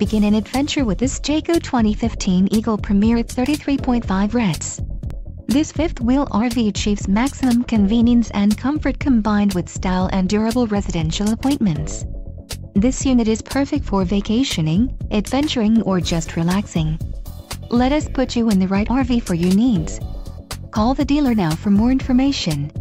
Begin an adventure with this Jayco 2015 Eagle Premier at 33.5 RETS. This fifth-wheel RV achieves maximum convenience and comfort combined with style and durable residential appointments. This unit is perfect for vacationing, adventuring or just relaxing. Let us put you in the right RV for your needs. Call the dealer now for more information.